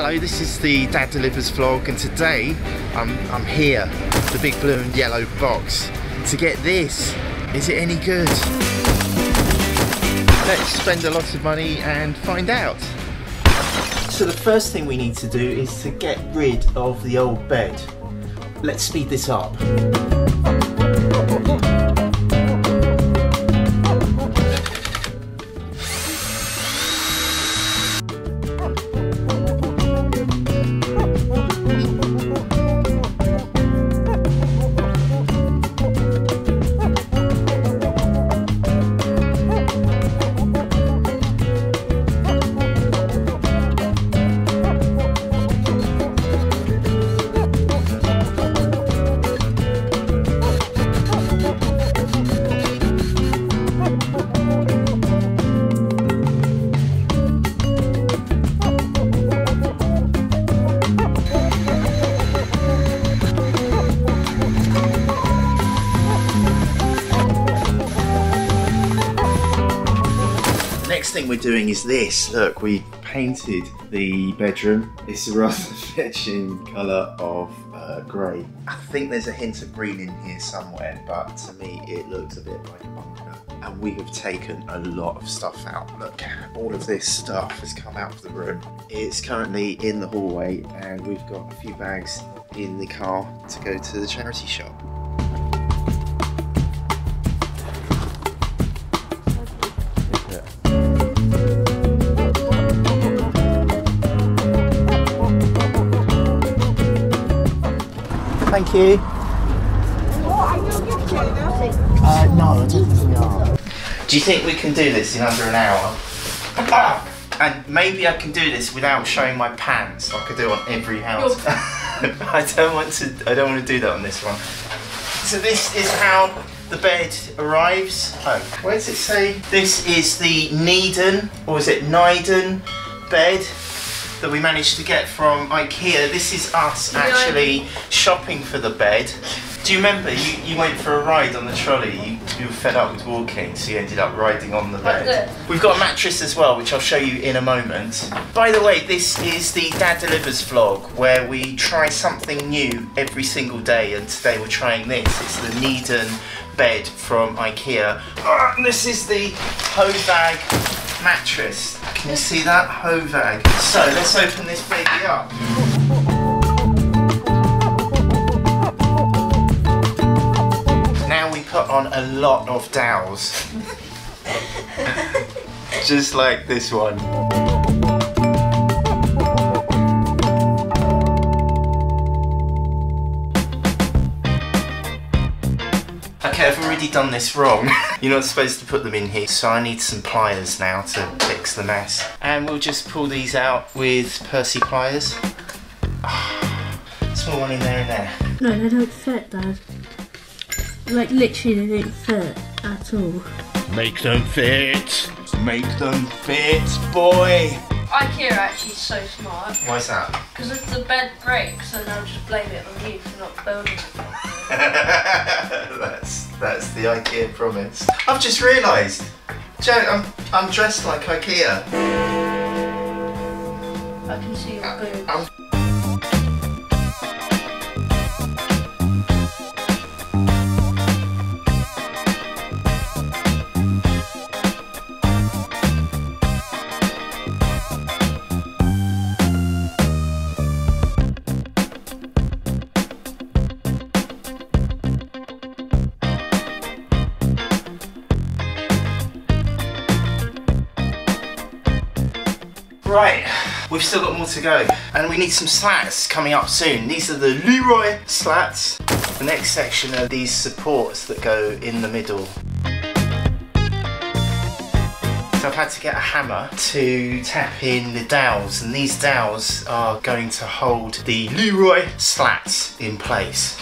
Hello, this is the Dad Delivers vlog and today I'm, I'm here, the big blue and yellow box, to get this. Is it any good? Let's spend a lot of money and find out. So the first thing we need to do is to get rid of the old bed. Let's speed this up. Thing we're doing is this. Look, we painted the bedroom. It's a rather fetching colour of uh, grey. I think there's a hint of green in here somewhere, but to me it looks a bit like a bunker. And we have taken a lot of stuff out. Look, all of this stuff has come out of the room. It's currently in the hallway and we've got a few bags in the car to go to the charity shop. Thank you. Uh, no, I don't think we are. Do you think we can do this in under an hour? Ah! And maybe I can do this without showing my pants. I could do it on every house. I don't want to. I don't want to do that on this one. So this is how the bed arrives. Oh, where does it say? This is the Needon, or is it Niden bed that we managed to get from IKEA. This is us actually shopping for the bed. Do you remember you, you went for a ride on the trolley? You, you were fed up with walking, so you ended up riding on the bed. We've got a mattress as well, which I'll show you in a moment. By the way, this is the Dad Delivers vlog, where we try something new every single day, and today we're trying this. It's the Neiden bed from IKEA. Ah, and this is the Hovag mattress. Can you see that? Hovag. So let's open this baby up. Now we put on a lot of dowels. Just like this one. Already done this wrong. You're not supposed to put them in here, so I need some pliers now to fix the mess. And we'll just pull these out with Percy pliers. Ah, small one in there and there. No, they don't fit, Dad. Like, literally, they don't fit at all. Make them fit. Make them fit, boy. IKEA actually so smart Why's that? because if the bed breaks, then I'll just blame it on you for not building it. that's that's the IKEA promise. I've just realised, Joe, I'm I'm dressed like IKEA. I can see your uh, boobs. I'm Right, we've still got more to go. And we need some slats coming up soon. These are the Luroy slats. The next section are these supports that go in the middle. So I've had to get a hammer to tap in the dowels and these dowels are going to hold the Luroy slats in place.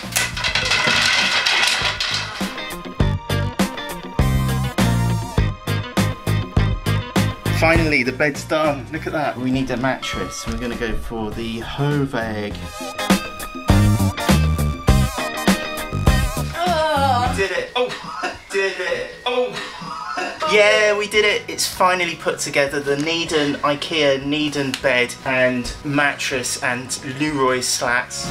Finally, the bed's done. Look at that. We need a mattress. We're gonna go for the Hovag. Oh, Did it. Oh, did it. Oh. Yeah, we did it. It's finally put together. The Neiden IKEA Neiden bed and mattress and Luroy slats.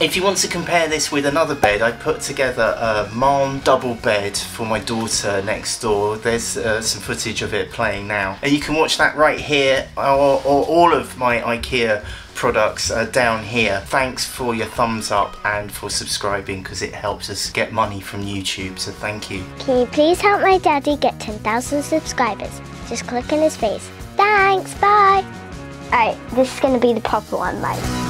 If you want to compare this with another bed, I put together a Malm double bed for my daughter next door. There's uh, some footage of it playing now. And you can watch that right here, or, or all of my IKEA products are down here. Thanks for your thumbs up and for subscribing because it helps us get money from YouTube, so thank you. Can you please help my daddy get 10,000 subscribers? Just click on his face. Thanks, bye! Alright, this is gonna be the proper one, like.